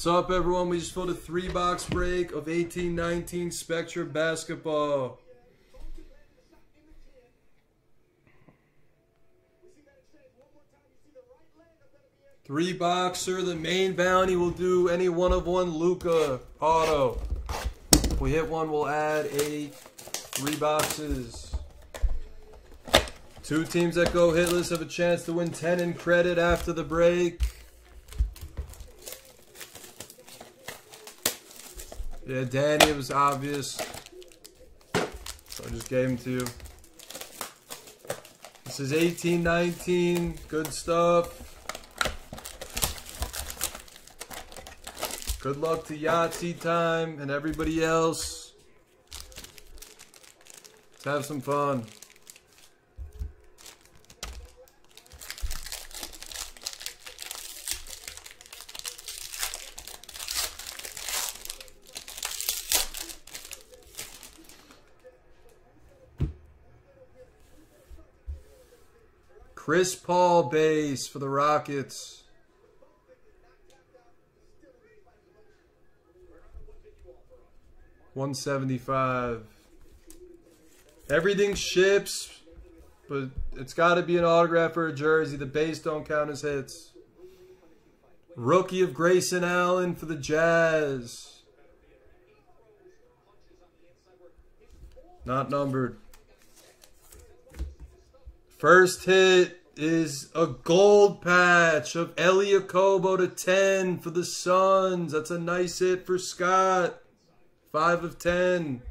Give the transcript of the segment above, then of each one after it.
What's up, everyone? We just filled a three box break of 1819 Spectra basketball. Three boxer, the main bounty will do any one of one Luka auto. If we hit one, we'll add a three boxes. Two teams that go hitless have a chance to win 10 in credit after the break. Yeah, Danny, it was obvious. So I just gave him to you. This is 1819. Good stuff. Good luck to Yahtzee time and everybody else. Let's have some fun. Chris Paul base for the Rockets. One seventy five. Everything ships, but it's got to be an autograph or a jersey. The base don't count as hits. Rookie of Grayson Allen for the Jazz. Not numbered. First hit is a gold patch of Elie Okobo to 10 for the Suns. That's a nice hit for Scott. 5 of 10.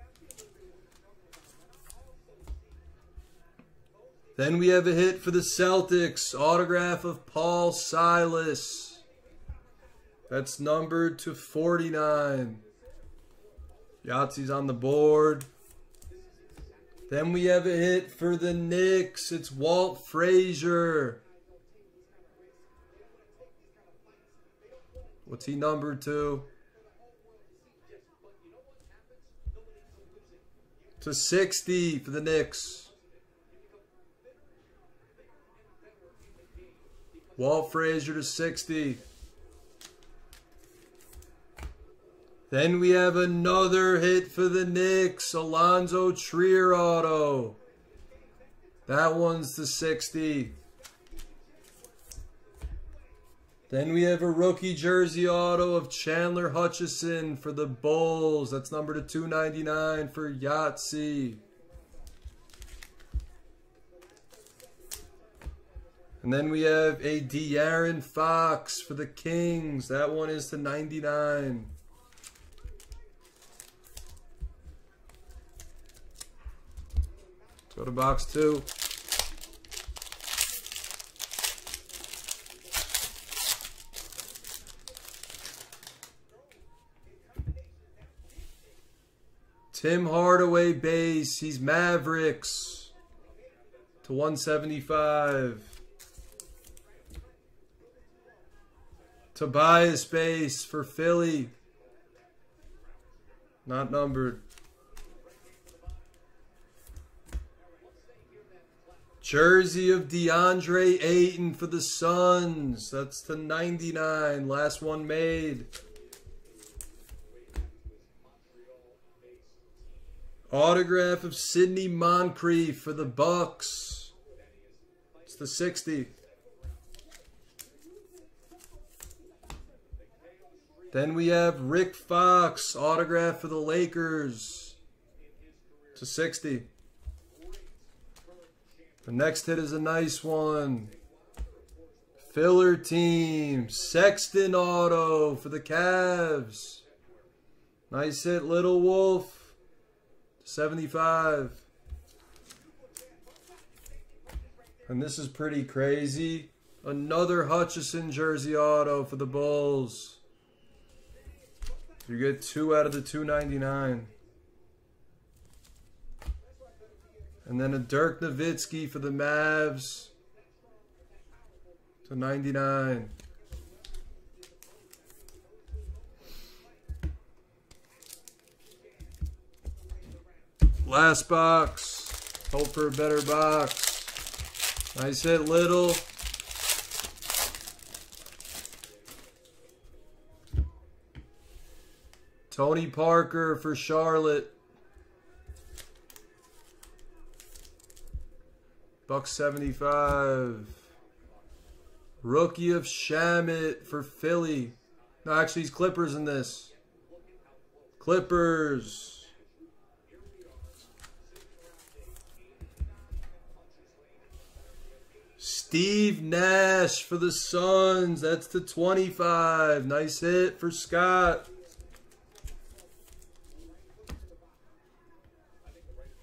Then we have a hit for the Celtics. Autograph of Paul Silas. That's numbered to 49. Yahtzee's on the board. Then we have a hit for the Knicks. It's Walt Frazier. What's he numbered to? To 60 for the Knicks. Walt Frazier to 60. Then we have another hit for the Knicks. Alonzo Trier auto. That one's the 60. Then we have a rookie jersey auto of Chandler Hutchison for the Bulls. That's number to 299 for Yahtzee. And then we have a De'Aaron Fox for the Kings. That one is to 99. Go to box two. Tim Hardaway base. He's Mavericks to 175. Tobias base for Philly. Not numbered. Jersey of DeAndre Ayton for the Suns. That's the 99. Last one made. Autograph of Sidney Moncrief for the Bucks. It's the 60. Then we have Rick Fox, autograph for the Lakers. To 60. The next hit is a nice one. Filler team. Sexton auto for the Cavs. Nice hit, Little Wolf. 75. And this is pretty crazy. Another Hutchison jersey auto for the Bulls. You get two out of the 299. And then a Dirk Nowitzki for the Mavs. To 99. Last box. Hope for a better box. Nice hit, Little. Tony Parker for Charlotte. Buck 75. Rookie of Shamet for Philly. No, actually, he's Clippers in this. Clippers. Steve Nash for the Suns. That's the 25. Nice hit for Scott.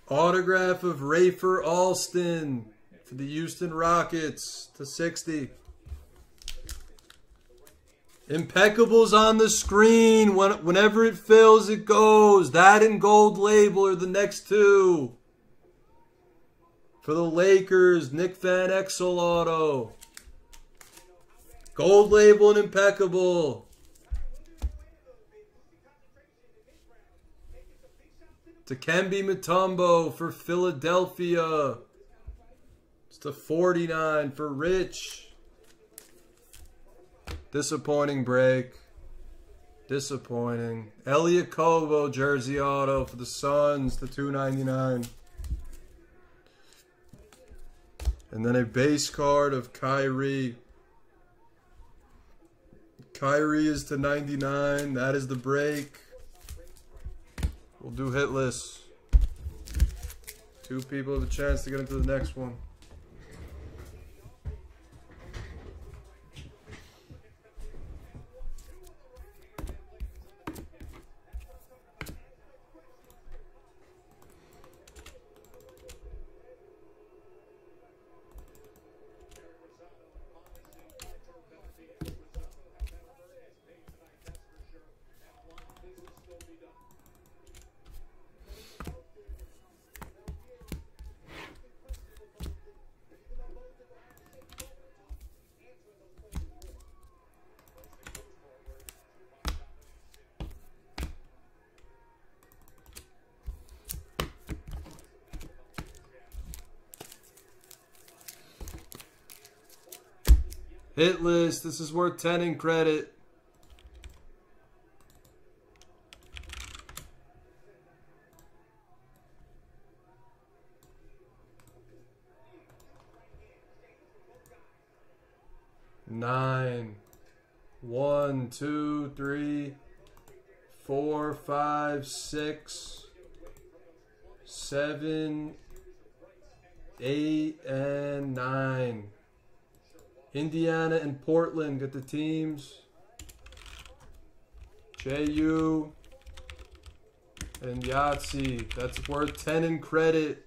Autograph of Rafer Alston for the Houston Rockets to 60. Impeccables on the screen. When, whenever it fills, it goes. That and gold label are the next two. For the Lakers, Nick Van Exel auto. Gold label and impeccable. Dikembe Mutombo for Philadelphia. It's the 49 for Rich. Disappointing break. Disappointing. Elie Okobo jersey auto for the Suns, the 299. And then a base card of Kyrie. Kyrie is to 99. That is the break. We'll do hitless. Two people have a chance to get into the next one. Hitless. This is worth 10 in credit. Nine. One, two, three, four, five, six, seven, eight, and nine. Indiana and Portland get the teams. JU and Yahtzee. That's worth 10 in credit.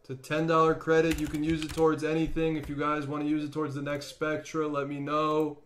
It's a $10 credit. You can use it towards anything. If you guys want to use it towards the next Spectra, let me know.